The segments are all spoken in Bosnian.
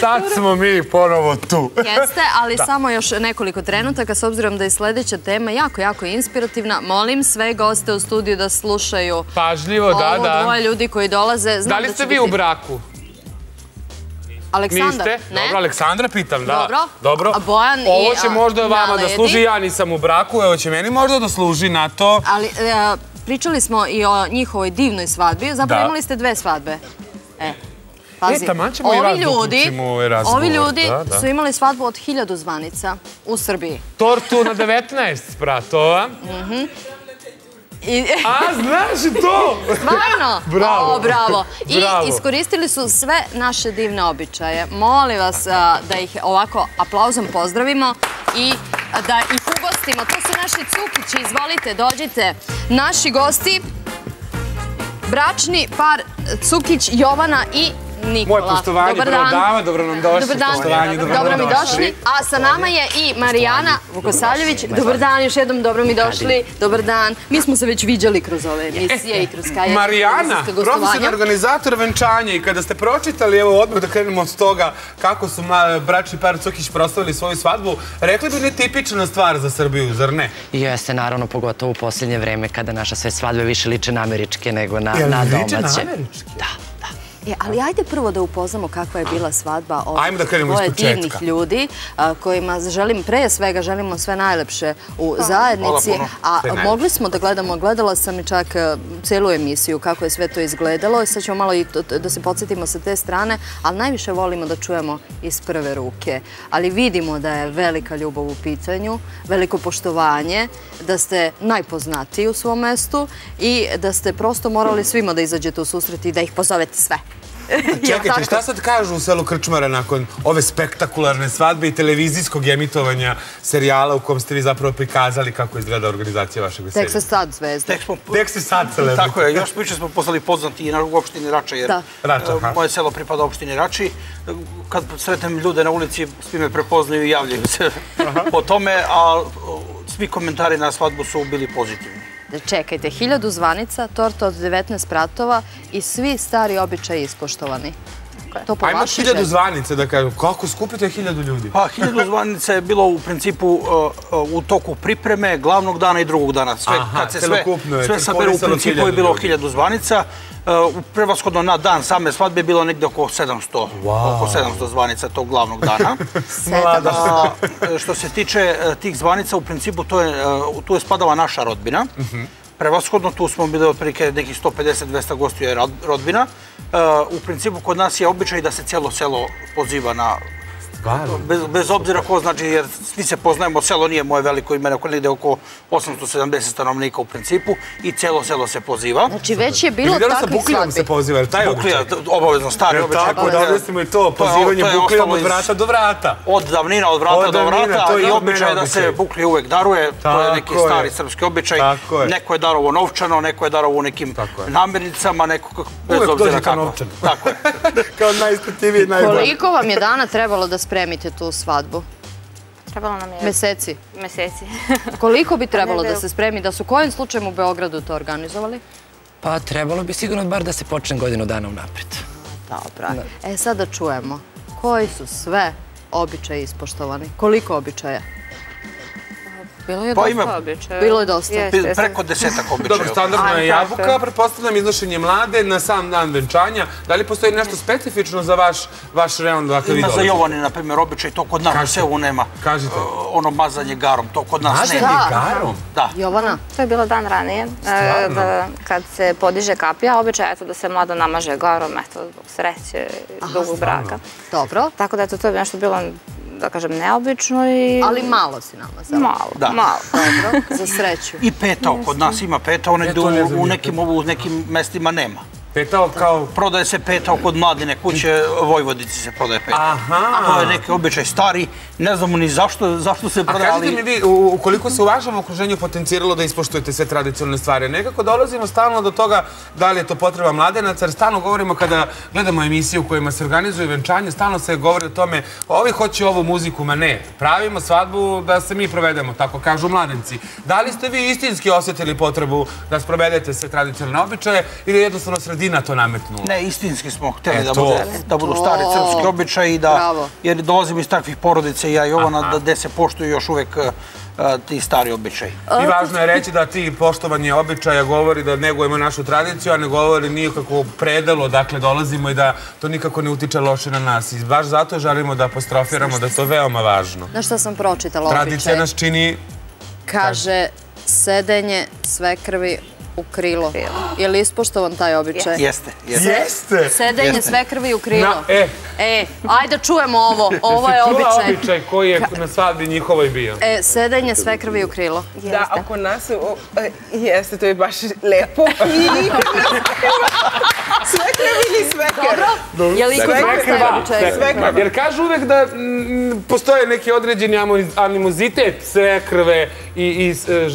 sad smo mi ponovo tu. Jeste, ali samo još nekoliko trenutaka, s obzirom da je sljedeća tema jako, jako inspirativna. Molim sve goste u studiju da slušaju Pažljivo, da, da. ovo dvoje ljudi koji dolaze. Da li ste vi u braku? Aleksandar, Niste? ne? Dobro, Aleksandra pitam, da. Dobro. Dobro. A Bojan i, Ovo će možda vama da služi, ja nisam u braku, evo će meni možda da služi na to. Ali e, pričali smo i o njihovoj divnoj svadbi. Zapravo Da. imali ste dve svadbe. E, pazi. E, taman ćemo i razgovor. Ovi ljudi Da, da. su imali svadbu od hiljadu zvanica u Srbiji. Tortu na 19 spratova. I, A, znaš i to? Stvarno? Bravo. O, bravo. I Bravo. iskoristili su sve naše divne običaje. Molim vas a, da ih ovako aplauzom pozdravimo i da ih ugostimo. To su naši cukići, izvolite, dođite. Naši gosti, bračni par Cukić, Jovana i Nikola. Moje poštovanje, Dobar dan. dama, dobro nam došli. Dobar dan. Poštovanje, dobro nam Dobro mi došli. A sa nama je i Marijana Vukosavljević. Dobar dan, još jednom dobro mi došli. Dobar dan. Mi smo se već viđali kroz ove emisije i kroz kaje. Marijana, profesionalni organizator venčanja i kada ste pročitali, evo odmah da krenemo od toga kako su bračni par Cukić proslavili svoju svadbu, rekli bi netipična stvar za Srbiju, zar ne? I jeste, naravno, pogotovo u posljednje vreme kada naša sve svadbe više liče na američke nego na, na liče domaće. na američke? Da. E, ali ajde prvo da upoznamo kakva je bila svadba ovih Ajmo da krenemo dvoje divnih ljudi a, kojima želim pre svega želimo sve najlepše u zajednici. A mogli smo da gledamo, gledala sam i čak e, celu emisiju kako je sve to izgledalo. Sad ćemo malo i to- da se podsjetimo sa te strane, ali najviše volimo da čujemo iz prve ruke. Ali vidimo da je velika ljubav u pitanju, veliko poštovanje, da ste najpoznatiji u svom mestu i da ste prosto morali svima da izađete u susret i da ih pozovete sve. Čekajte, šta sad kažu u selu Krčmara nakon ove spektakularne svadbe i televizijskog emitovanja serijala u kom ste vi zapravo prikazali kako izgleda organizacija vašeg veselja? Tek se sad zvezda. Tek smo... Tek si sad celebrity. Tako je, još više smo postali poznati i na u opštini Rača, jer. Rača, e, moje selo pripada opštini Rači. Kad sretnem ljude na ulici, svi me prepoznaju i javljaju se po tome, a svi komentari na svadbu su bili pozitivni. Čekajte, hiljadu zvanica, torta od 19 pratova i svi stari običaji ispoštovani. To po Ajmo vašem hiljadu želji. zvanica da kažem. Kako skupite hiljadu ljudi? Pa, hiljadu zvanica je bilo u principu uh, uh, u toku pripreme, glavnog dana i drugog dana. Sve, Aha, kad se sve, saberu, u principu je bilo hiljadu zvanica. U prevashodno na dan same svadbe je bilo negde oko 700, oko 700 zvanica tog glavnog dana. A, što se tiče e, tih zvanica, u principu to je, e, tu je spadala naša rodbina. Prevashodno tu smo bili otprilike nekih 150-200 gostiju je rod- rodbina. U principu kod nas je običaj da se cijelo selo poziva na Stvarno? Bez, bez obzira ko znači, jer svi se poznajemo, selo nije moje veliko ime, oko negde oko 870 stanovnika u principu i cijelo selo se poziva. Znači, već je bilo takvih buklijom se svadbi. poziva, je li taj Buklija, običaj? d- obavezno, stari običaj. tako, da objasnimo i to, To je- pozivanje to je buklijom od vrata do vrata. Od davnina, od vrata Od do davnina, vrata to je i običaj je da se buklje uvek daruje, to Tako je neki je. stari srpski običaj. Tako je. Neko je darovo novčano, neko je darovo u nekim namirnicama, neko kako- bez Uvek obzira dođe kao kako. novčano. Tako je. Kao najisplativiji i najbolji. Koliko vam je dana trebalo da spremite tu svadbu? Trebalo nam je Meseci. meseci. Koliko bi trebalo da se spremi? Da su kojim slučajem u Beogradu to organizovali? Pa trebalo bi sigurno bar da se počne godinu dana unaprijed. Dobro. E, sad da čujemo. Koji su sve običaji ispoštovani? Koliko običaja? Bilo je Pa dosta ima- običaja. Bilo je dosta. Jeste, jeste. Preko desetak Dobro, običaja. standardno je jabuka, pretpostavljam iznošenje mlade na sam dan venčanja. Da li postoji nešto specifično za vaš, vaš reon dakle Ima za? Jovani, na primjer, običaj, to kod nas u Kažite. selu nema. Kažite. E, Ono mazanje garom, to kod nas Mazanje nema. garom? Da. Jovana? To je bilo dan ranije. e, Stvarno? Da, kad se podiže kapija, običaj je to da se mlada namaže garom, eto, zbog sreće dugog braka. Dobro. Tako da eto, to je nešto bilo, da kažem, neobično i... Ali malo si namazala. Malo, Da. malo. Dobro, za sreću. I petao, kod nas ima petao, negde to ne u, u nekim, u nekim mestima nema. Petao kao... Prodaje se petao kod mladine kuće, Vojvodici se prodaje petao. Aha. To je neki običaj stari, ne znamo ni zašto, zašto se A prodaje, kažite ali... mi vi, ukoliko se u vašem okruženju potenciralo da ispoštujete sve tradicionalne stvari, nekako dolazimo stalno do toga da li je to potreba mladenaca, jer stalno govorimo kada gledamo emisije u kojima se organizuju venčanje, stalno se govori o tome, ovi hoće ovu muziku, ma ne, pravimo svadbu da se mi provedemo, tako kažu mladenci. Da li ste vi istinski osjetili potrebu da sprovedete sve tradicionalne običaje ili jednostavno sredina sredina to nametnula. Ne, istinski smo hteli E, da, budu, da budu stari crpski običaji, da, Bravo. jer dolazimo iz takvih porodica i ja i Jovana, da, gde se poštuju još uvek e, e, ti stari običaji. I važno je reći da ti poštovanje običaja govori da negujemo našu tradiciju, a ne govori nikako predelo, dakle dolazimo i da to nikako ne utiče loše na nas. I baš zato želimo da apostrofiramo da je to veoma važno. Znaš šta sam pročitala Tradicija običaj? nas čini... Kaže, sedenje sve krvi u krilo. Je li ispoštovan taj običaj? Jeste, jeste. Jeste! Sedenje Jeste. sve krvi u krilo. Na- e. E, ajde čujemo ovo. Ovo je Čula običaj. običaj koji je na svadbi njihovoj bio. E, sedenje sve krvi u krilo. Da, oko nas, o, e, jeste, to je baš lepo. I sve krvi ili sve krvi? Je li kod vas. Jer kažu uvek da mm, postoje neki određeni animozitet sve krve i, i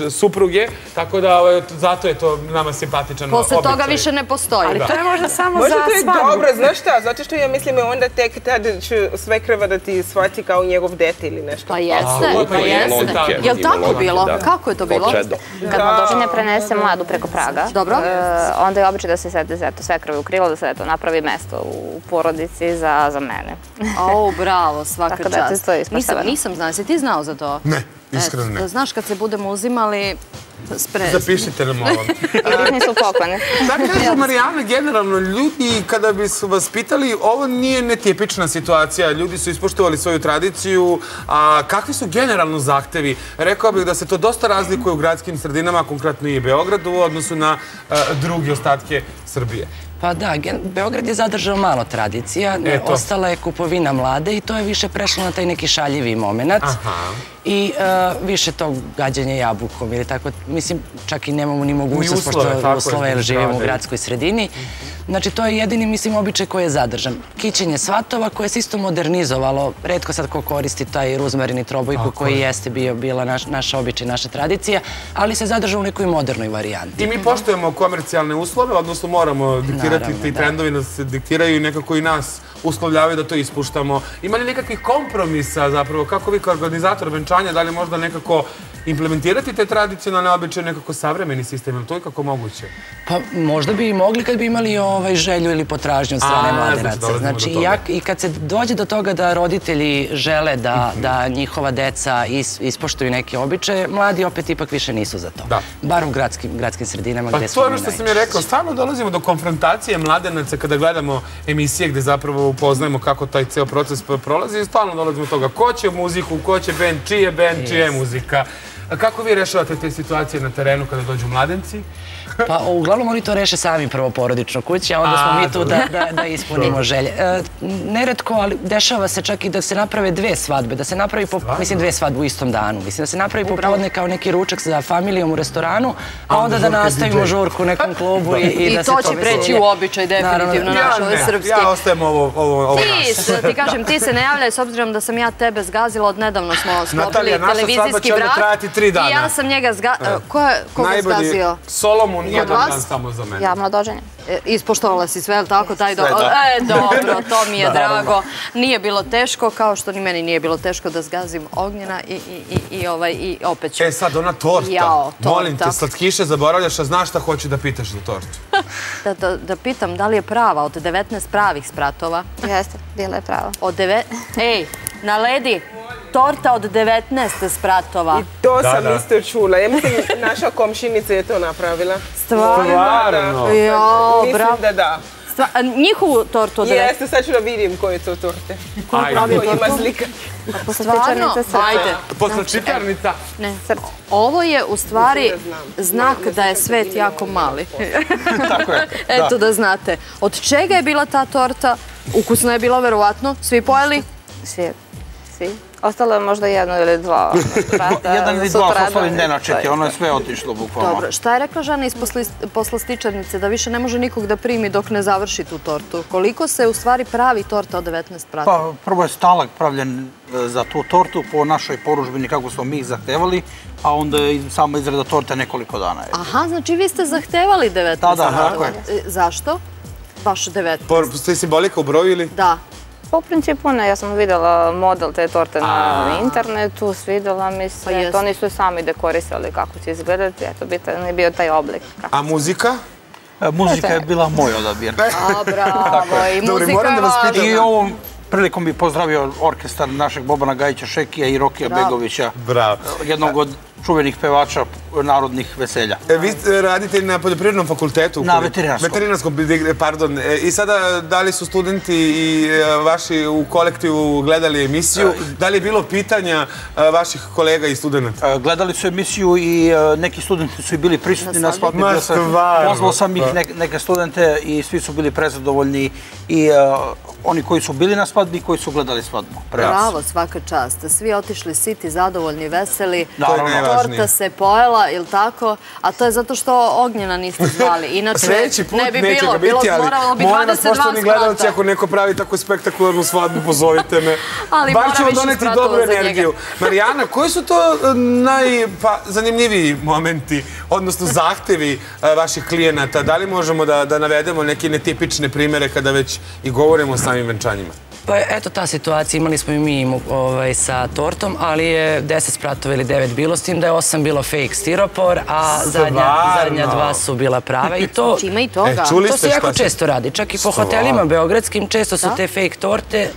e, supruge, tako da ovaj, zato je to nama simpatičan Posle običaj. toga više ne postoji. Ali to je možda samo Možda za to je svadbu. dobro, znaš šta? Zato što ja mislim onda tek tada će sve krva da ti shvati kao njegov dete ili nešto. Pa jeste, A, pa jeste. Je li tako bilo? da. Kako je to bilo? Očedo. Kad mladoženja prenese mladu preko praga, Dobro. e, onda je običaj da se sede sve krve u krilo, da se eto, napravi mesto u porodici za, za mene. O, bravo, svaka Tako da, to čast. Nisam, nisam znao, si ti znao za to? Ne, iskreno ne. znaš kad se budemo uzimali, spre... Zapišite nam ovo. I nisu poklone. Da kažu, Marijana, generalno, ljudi, kada bi su vas pitali, ovo nije netipična situacija. Ljudi su ispoštovali svoju tradiciju. A kakvi su generalno zahtevi? Rekao bih da se to dosta razlikuje u gradskim sredinama, konkretno i Beogradu, u odnosu na e, druge ostatke Srbije. Pa da, Beograd je zadržao malo tradicija, E, ostala je kupovina mlade i to je više prešlo na taj neki šaljivi moment. Aha. I e, više tog gađanja jabukom ili tako, mislim, čak i nemamo ni mogućnost, pošto uslove, jer živimo u gradskoj sredini. Znači, to je jedini, mislim, običaj koji je zadržan. Kićenje svatova koje se isto modernizovalo, redko sad ko koristi taj ruzmarin i trobojku koji jeste bio, bila naš, naša običaj, naša tradicija, ali se zadržao u nekoj modernoj varijanti. I mi poštujemo komercijalne uslove, odnosno moramo diktirati, Naravno, ti trendovi nas se diktiraju i nekako i nas uslovljavaju da to ispuštamo. Ima li nekakvih kompromisa zapravo, kako vi kao organizator venčanja, da li možda nekako implementirati te tradicionalne običaje, nekako savremeni sistem, je li to je kako moguće? Pa možda bi i mogli kad bi imali ovaj želju ili potražnju od strane mladenaca. Znači, i kad se dođe do toga da roditelji žele da, da njihova deca is, ispoštuju neke običaje, mladi opet ipak više nisu za to. Da. Bar u gradskim, gradskim sredinama Pa gde to smo je ono mi što sam je najčešće. rekao, stvarno dolazimo do konfrontacije mladenaca kada gledamo emisije gde zapravo upoznajemo kako taj ceo proces prolazi i stvarno dolazimo do toga ko će muziku, ko će band, čiji je band, čija je muzika. A kako vi rešavate te situacije na terenu kada dođu mladenci? Pa uglavnom oni to reše sami prvo porodično kući, a onda smo mi tu da, da, da ispunimo želje. E, neretko, ali dešava se čak i da se naprave dve svadbe, da se napravi, po, mislim, dve svadbe u istom danu. Mislim, da se napravi popodne kao neki ručak sa familijom u restoranu, a onda da nastavimo žurku u nekom klubu i, i, I da se to će veselje- preći u običaj, definitivno, naš, ovo je srpski. ja ostajem ovo, ovo, ovo Ti, ti kažem, ti se ne javljaj s obzirom da sam ja tebe zgazila, od nedavno smo sklopili Natalija, naša svadba televizijski će onda brak. trajati tri dana. I ja sam njega zgazila. Ko je koga zgazio? Solomon, vas? dan samo za mene. Ja mladoženja. E, Ispoštovala si sve, je li tako? Taj do... Sve, da. E, dobro, to mi je drago. Nije bilo teško, kao što ni meni nije bilo teško da zgazim ognjena i, i, i, i, ovaj, i opet ću. E sad, ona torta. Jao, torta. Molim te, slatkiše zaboravljaš, a znaš šta hoću da pitaš za tortu. Da, da, da pitam da li je prava od 19 pravih spratova. Jeste, bila je prava. Od deve... Ej, na ledi, torta od 19 spratova. I to Da, sam da. isto čula. Ja mislim, naša komšinica je to napravila. Stvarno? Stvarno. Jo, Mislim bravo. da da. Stva- a njihovu tortu od 19... Jeste, sad ću da vidim koje je to torte. Ajde. Ako ima slika. Stvarno? Ajde. Posle čikarnica. Ne. Ovo je u stvari Mislim da znak da je svet jako mali. Tako je. Eto da znate. Od čega je bila ta torta? Ukusna je bila, verovatno. Svi pojeli? Svi. Svi. Ostalo je možda jedno ili dva. brata, Jedan ili dva su ostali nenačeti, ono je sve otišlo bukvalno. Dobro. Šta je rekla žena iz poslastičarnice? Da više ne može nikog da primi dok ne završi tu tortu. Koliko se u stvari pravi torta od 19 prata? Pa prvo je stalak pravljen e, za tu tortu po našoj poružbini kako smo mi ih zahtevali, a onda je i sama izrada torte nekoliko dana. je. Aha, znači vi ste zahtevali 19 Da, da, pratova. tako je. E, Zašto? Baš 19. Postoji simbolika u broju ili? Da. Pa u principu ne, ja sam vidjela model te torte na internetu, svidjela mi se, Pa to oni su sami dekorisali kako će izgledati, eto, bitan je bio taj oblik. A muzika? E, Muzika je bila moj odabir. A, bravo, i muzika moram je da vas pitam- važna. I ovom prilikom bi pozdravio orkestar našeg Bobana Gajića Šekija i Rokija. Begovića, Bravo. jednog od čuvenih pevača narodnih veselja. E, Vi radite na poljoprivrednom fakultetu? Na veterinarskom. Veterinarskom, pardon. E, I sada, da li su studenti i e, vaši u kolektivu gledali emisiju? Da li je bilo pitanja vaših kolega i studenta? Gledali su emisiju i neki studenti su i bili prisutni na svadbi. Ma, stvarno. Pozvao sam ih nek- neke studente i svi su bili prezadovoljni i oni koji su bili na svadbi i koji su gledali svadbu. Bravo, svaka čast. Svi otišli siti, zadovoljni, veseli. Naravno. Torta se pojela, ili tako? A to je zato što Ognjena niste zvali. Inače, Sljedeći put ne bi neće bilo. ga Bilo biti, ali moralo bi molim vas, 22 poštovani gledalci, ako neko pravi tako spektakularnu svadbu, pozovite me. Ali Bar ćemo više doneti dobru energiju. Marijana, koji su to e, najzanimljiviji momenti, odnosno zahtevi e, vaših klijenata? Da li možemo da, da navedemo neke netipične primere kada već i govorimo o samim venčanjima? Pa eto ta situacija, imali smo i mi ovaj, sa tortom, ali je 10 spratova ili 9 bilo, s tim da je 8 bilo fake stiropor, a zadnja, zadnja dva su bila prave. I to, Znači, ima i toga. E, čuli to se jako često radi, čak i po Stvarno? hotelima beogradskim, često su te fake torte,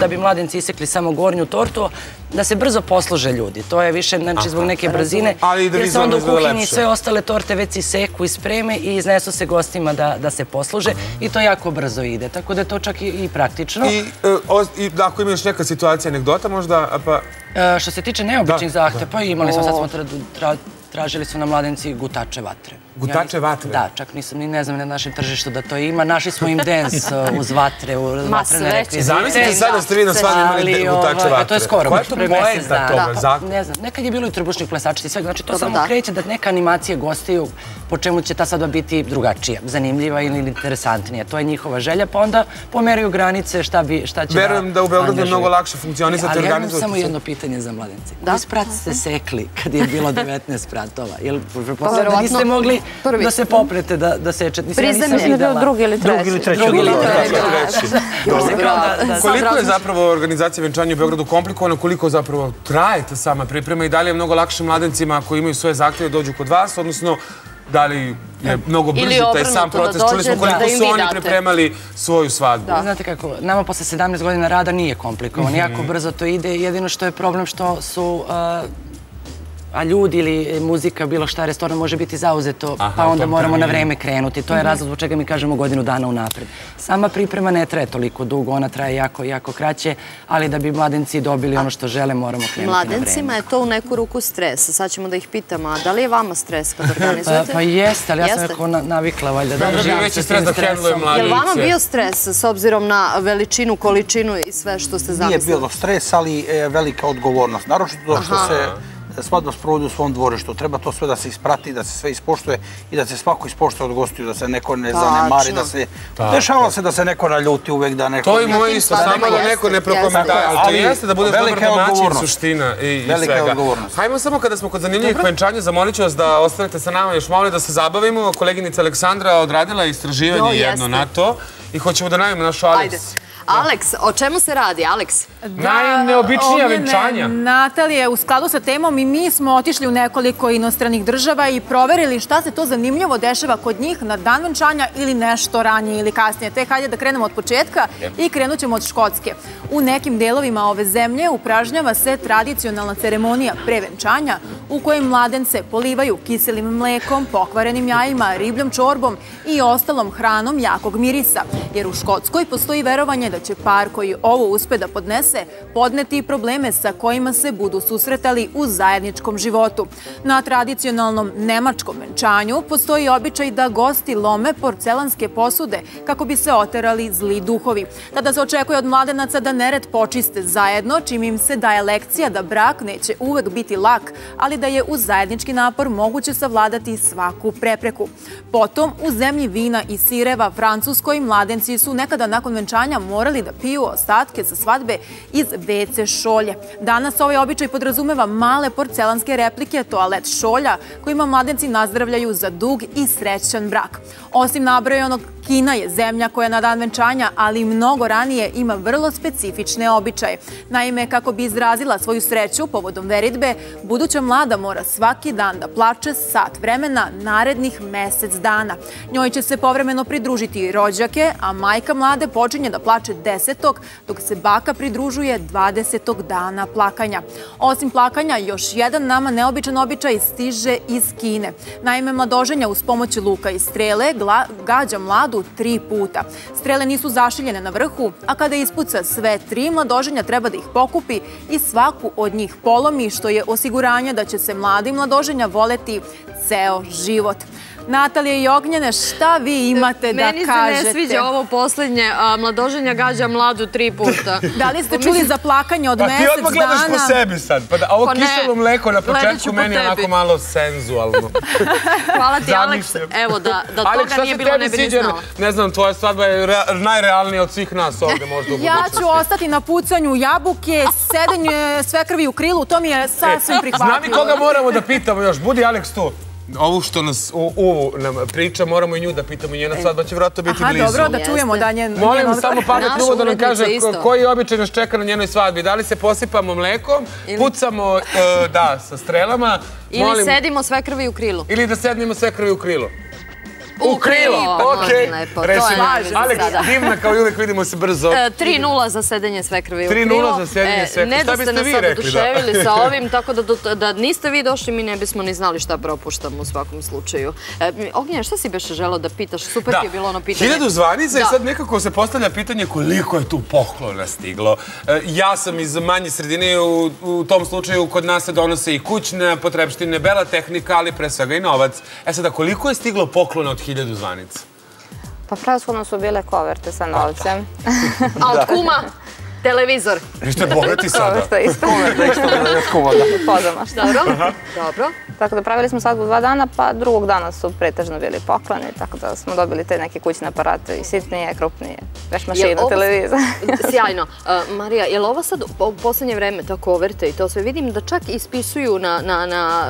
da bi mladenci isekli samo gornju tortu, da se brzo posluže ljudi. To je više znači, zbog neke brzine. Ali i da jer se onda u kuhinji sve ostale torte već i seku i spreme i iznesu se gostima da, da se posluže i to jako brzo ide. Tako da je to čak i, i praktično. I, e, o- i ako ima još neka situacija, anegdota možda, pa... E, što se tiče neobičnih Da, zahteva, pa imali smo, sad smo tra, tra, tražili su na mladenci gutače vatre. Gutače Ja vatre? Da, čak nisam ni ne znam na našem tržištu da to ima. Našli smo im uh, uz vatre, u vatrene rekvizite. Zamislite sad da ste vi na svadbi imali Ali, de- gutače ovaj, vatre. To je skoro, Koja je to poenta toga? Da, pa, Ne znam, nekad je bilo i trbušnih plesačica i sve, znači to samo da. kreće da neka animacija gostiju po čemu će ta svadba biti drugačija, zanimljiva ili interesantnija. To je njihova želja, pa onda pomeraju granice šta, bi, šta će Verujem da u Beogradu je mnogo lakše funkcionisati i Ali ja imam organizovati samo jedno pitanje za mladence. Da. Koji sprat ste sekli kad je bilo 19 spratova? Jel, pretpostavljam da verovatno niste mogli prvi. da se poprete, da, da sečete? Ja nisam Prizemlje. videla. drugi ili treći. Drugi ili treći. Drugi ili treći. Koliko je zapravo organizacija venčanja u Beogradu komplikovana, koliko zapravo traje ta sama priprema i da li je mnogo lakše mladencima koji imaju svoje zahtjeve dođu kod vas, odnosno da li je mnogo brži taj sam proces. Čuli smo koliko da su oni date. pripremali svoju svadbu. Znate kako, nama posle 17 godina rada nije komplikovan, Mhm. jako brzo to ide, jedino što je problem što su a, a ljudi ili muzika, bilo šta, restoran može biti zauzeto, Aha, pa onda moramo na vreme krenuti. To je razlog zbog čega mi kažemo godinu dana unapred. Sama priprema ne traje toliko dugo, ona traje jako, jako kraće, ali da bi mladenci dobili ono što žele, moramo krenuti na vreme. Mladencima je to u neku ruku stres. Sad ćemo da ih pitamo, a da li je vama stres kad Pa, organizujete? pa jeste, ali ja sam jako na, navikla valjda. da živim veći sa stres tim da stresom. Je li vama bio stres s obzirom na veličinu, količinu i sve što ste Nije zamislili? bilo stres, ali e, velika odgovornost. Naročito to što se svadba sprovodi u svom dvorištu. Treba to sve da se isprati, da se sve ispoštuje i da se svako ispoštuje od gostiju, da se neko ne zanemari, da se... Dešava se da se neko naljuti uvek, da neko... To i moje tim isto, samo da neko ne jeste. prokomentara, ali to jeste da dobar velika je domaćin, suština i, i Velika je svega. odgovornost. Hajmo samo kada smo kod zanimljivih venčanja, zamolit ću vas da ostanete sa nama još malo i da se zabavimo. Koleginica Aleksandra odradila istraživanje Jo, jedno na to i hoćemo da najavimo našu Ajde. Alex. Aleks, o čemu se radi, Aleks? Najneobičnija venčanja. Natalija, u skladu sa temom i mi smo otišli u nekoliko inostranih država i proverili šta se to zanimljivo dešava kod njih na dan venčanja ili nešto ranije ili kasnije. Tek hajde da krenemo od početka i krenut ćemo od Škotske. U nekim delovima ove zemlje upražnjava se tradicionalna ceremonija pre venčanja u kojoj mladence polivaju kiselim mlekom, pokvarenim jajima, ribljom čorbom i ostalom hranom jakog mirisa. Jer u Škotskoj postoji verovanje da će par koji ovo uspe da podnese podneti i probleme sa kojima se budu susretali u zajedničkom životu. Na tradicionalnom nemačkom venčanju postoji običaj da gosti lome porcelanske posude kako bi se oterali zli duhovi. Tada se očekuje od mladenaca da nered počiste zajedno, čim im se daje lekcija da brak neće uvek biti lak, ali da je uz zajednički napor moguće savladati svaku prepreku. Potom, u zemlji vina i sireva Francuskoj, mladenci su nekada nakon venčanja morali da piju ostatke sa svadbe iz WC šolje. Danas ovaj običaj podrazumeva male porcelanske replike toalet šolja kojima mladenci nazdravljaju za dug i srećan brak. Osim nabrojenog, Kina je zemlja koja na dan venčanja, ali mnogo ranije, ima vrlo specifične običaje. Naime, kako bi izrazila svoju sreću povodom veritbe, buduća mlada mora svaki dan da plače sat vremena narednih mesec dana. Njoj će se povremeno pridružiti i rođake, a majka mlade počinje da plače desetog, dok se baka pridružuje 20. dana plakanja. Osim plakanja, još jedan nama neobičan običaj stiže iz Kine. Naime, mladoženja uz pomoć luka i strele gađa mladu tri puta. Strele nisu zašiljene na vrhu, a kada ispuca sve tri mladoženja treba da ih pokupi i svaku od njih polomi, što je osiguranje da će se mladi mladoženja voleti ceo život. Natalija i Ognjene, šta vi imate da kažete? Meni se ne sviđa ovo posljednje, mladoženja gađa mladu tri puta. Da li ste čuli za plakanje od mesec dana? Pa ti odmah gledaš po sebi sad. Pa ovo kiselo mleko na početku meni je onako malo senzualno. Hvala ti, Aleks. Evo, da toga nije bilo, ne bi ni znao. Ne znam, tvoja svadba je najrealnija od svih nas ovdje možda u budućnosti. Ja ću ostati na pucanju jabuke, sedenju sve krvi u krilu, to mi je sasvim prihvatilo. Znam i koga moramo da pitamo još. Budi Aleks tu ovu što nas u ovu nam priča, moramo i nju da pitamo njena svadba će vratno biti blizu. Aha, dobro, da čujemo da njen... Molim samo pametnu uvo da nam kaže koji običaj nas čeka na njenoj svadbi. Da li se posipamo mlekom, pucamo, da, sa strelama. Ili sedimo sve krvi u krilu. Ili da sednimo sve krvi u krilu. U krilo, okej. Rešimo. Aleks, divna kao i uvijek vidimo se brzo. 3-0 e, za sedenje sve krvi u krilo. 3-0 za sedenje sve krvi. Šta biste vi rekli? Ne da ste nas oduševili sa ovim, tako da niste vi došli, mi ne bismo ni znali šta propuštamo u svakom slučaju. E, Ognjen, šta si beše želao da pitaš? Super ti je bilo ono pitanje. Hiljadu zvanica i sad nekako se postavlja pitanje koliko je tu poklona stiglo. E, ja sam iz manje sredine, u tom slučaju kod nas se donose i kućne potrebštine, bela tehnika, ali pre svega i novac. E sada, koliko je stiglo poklona od hiljadu zvanica? Pa pravoshodno su bile koverte sa novcem. A od kuma? Televizor. Vi ste bogati sada. Koverte isto. Koverte isto. Podomaš. Dobro. Dobro. Tako da pravili smo svadbu dva dana, pa drugog dana su pretežno bili pokloni, tako da smo dobili te neke kućne aparate i sitnije, krupnije, veš mašinu, televizor. Sjajno. Marija, je li ovo sad u poslednje vreme tako koverte i to sve vidim da čak ispisuju na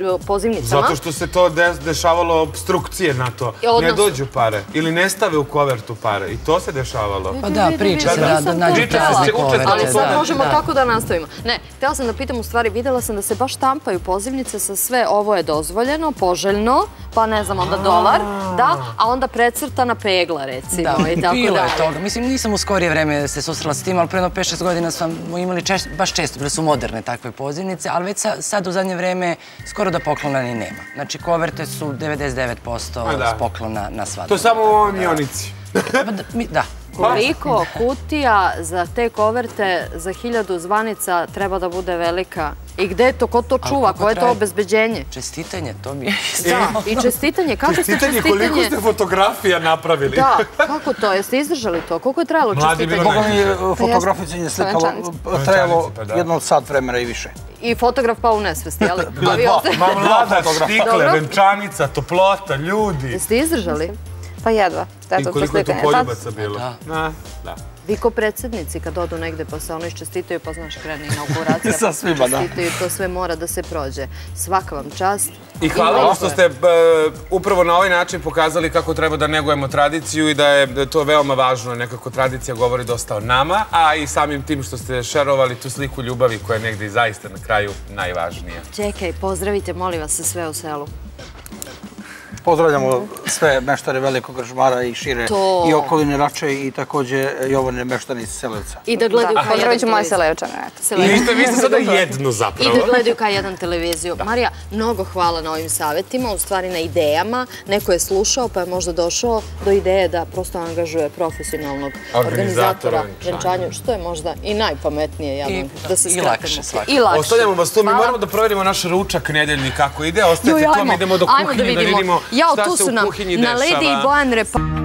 e, pozivnicama? Zato što se to dešavalo obstrukcije na to. Ne dođu pare ili ne stave u kovertu pare i to se dešavalo. Pa da, priča se da nađu prazni koverte. Ali sad možemo tako da nastavimo. Ne, htjela sam da pitam u stvari, videla sam da se baš štampaju pozivnice sa sve ovo je dozvoljeno, poželjno, pa ne znam, onda dolar, da, a onda precrtana pegla, recimo. Da, bilo je toga. Mislim, nisam u skorije vreme se susrela s tim, ali preno 5-6 godina smo imali baš često, bile su moderne takve pozivnice, ali već sad u zadnje vreme skoro da poklona ni nema. Znači, koverte su 99% poklona na svadu. To samo u ovom Jonici. Da. Koliko kutija za te koverte za hiljadu zvanica treba da bude velika? I gde je to? Ko to čuva? Ko je to obezbeđenje? Čestitanje, to mi je isto. Da, i čestitanje. Kako ste čestitanje? Čestitanje, koliko ste fotografija napravili? Da, kako to? Jeste izdržali to? Koliko je trajalo čestitanje? Koga mi je fotografisanje slikalo? Trajalo jedno od sat vremena i više. I fotograf pa u nesvesti, jel? Ma mlada, štikle, venčanica, toplota, ljudi. Jeste izdržali? Pa jedva. I koliko je to poljubaca bilo? Da. Da. Vi ko predsjednici kad odu negde pa se ono iščestitaju, pa znaš krene inauguracija. Sa svima, da. Čestitaju, to sve mora da se prođe. Svaka vam čast. I hvala vam što ste upravo na ovaj način pokazali kako treba da negujemo tradiciju i da je to veoma važno. Nekako tradicija govori dosta o nama, a i samim tim što ste šerovali tu sliku ljubavi koja je negde i zaista na kraju najvažnija. Čekaj, pozdravite, molim vas, se sve u selu. Pozdravljamo sve meštare Velikog Gržmara i šire i okoline Rače i takođe Jovane meštani iz Selevca. I da gledaju kao jedan televiziju. moje Selevčane. Vi ste sada jedno zapravo. I da gledaju kao jedan televiziju. Marija, mnogo hvala na ovim savjetima, u stvari na idejama. Neko je slušao pa je možda došao do ideje da prosto angažuje profesionalnog organizatora venčanju, što je možda i najpametnije, ja da se skratimo. I lakše svakako. Ostavljamo vas tu, mi moramo da provjerimo naš ručak nedeljni kako ide. Ostajte tu, mi idemo do kuhinje da vidimo Jao, tu su nam na Lady i Bojan Repa.